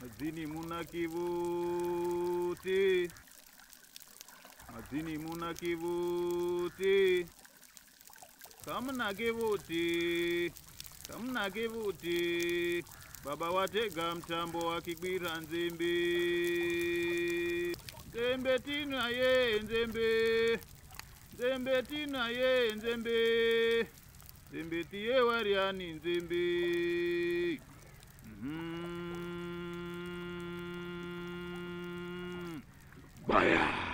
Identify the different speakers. Speaker 1: madzini munakivuti madzini munakivuti kamunakivuti kamunakivuti baba watega mutambo wakikwira nzembe nzembe tinaye nzembe nzembe tinaye nzembe nzembe tiye wariani nzembe, nzembe, tina ye, nzembe. nzembe
Speaker 2: 妈呀